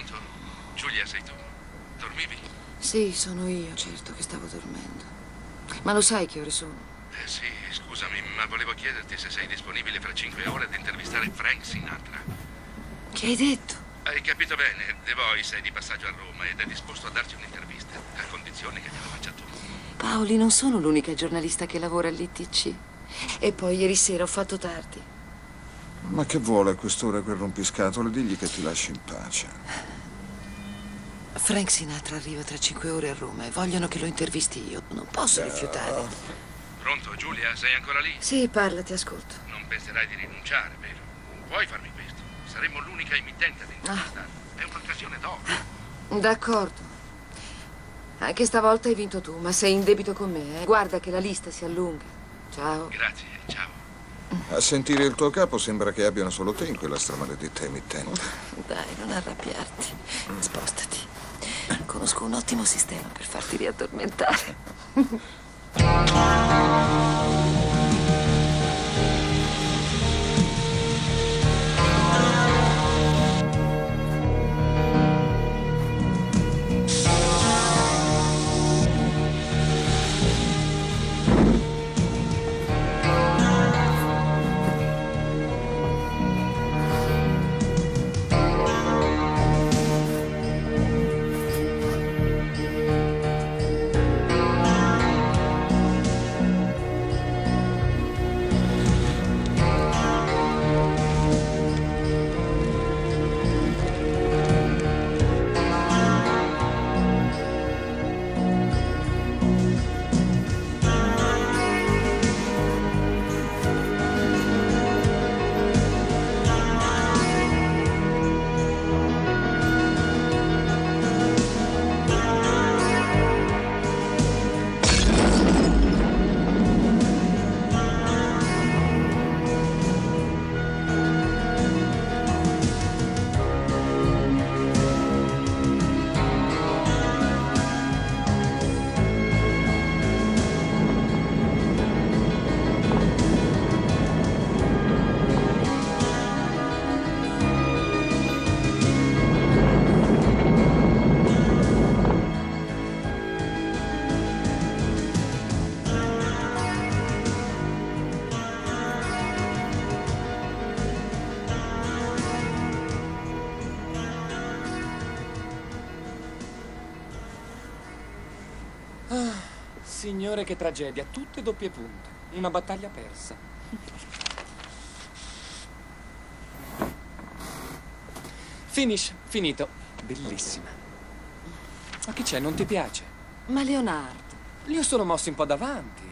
Pronto? Giulia, sei tu? Dormivi? Sì, sono io, certo che stavo dormendo. Ma lo sai che ore sono? Eh sì, scusami, ma volevo chiederti se sei disponibile fra cinque ore ad intervistare Frank Sinatra. Che hai detto? Hai capito bene, De Voice è di passaggio a Roma ed è disposto a darci un'intervista, a condizione che gliela faccia tu. Paoli, non sono l'unica giornalista che lavora all'ITC. E poi ieri sera ho fatto tardi. Ma che vuole a quest'ora quel rompiscatole? Digli che ti lasci in pace. Frank Sinatra arriva tra cinque ore a Roma e vogliono che lo intervisti io. Non posso rifiutare. Pronto, Giulia? Sei ancora lì? Sì, parla, ti ascolto. Non penserai di rinunciare, vero? Puoi farmi questo? Saremmo l'unica emittente ad intervistarlo. È un'occasione d'oro. D'accordo. Anche stavolta hai vinto tu, ma sei in debito con me. Eh? Guarda che la lista si allunga. Ciao. Grazie, ciao. A sentire il tuo capo sembra che abbiano solo te in quella stramaledetta emittente. Dai, non arrabbiarti. Spostati. Conosco un ottimo sistema per farti riaddormentare. Signore, che tragedia. Tutte doppie punte. Una battaglia persa. Finish. Finito. Bellissima. Ma che c'è? Non ti piace? Ma Leonardo, Li ho solo mossi un po' davanti.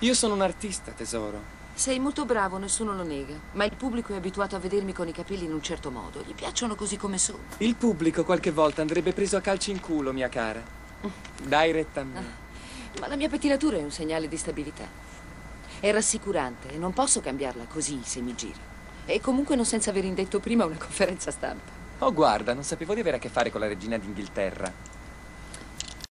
Io sono un artista, tesoro. sei molto bravo, nessuno lo nega. Ma il pubblico è abituato a vedermi con i capelli in un certo modo. Gli piacciono così come sono. Il pubblico qualche volta andrebbe preso a calci in culo, mia cara. Dai retta a me. Ma la mia pettinatura è un segnale di stabilità. È rassicurante e non posso cambiarla così se mi gira. E comunque non senza aver indetto prima una conferenza stampa. Oh, guarda, non sapevo di avere a che fare con la regina d'Inghilterra.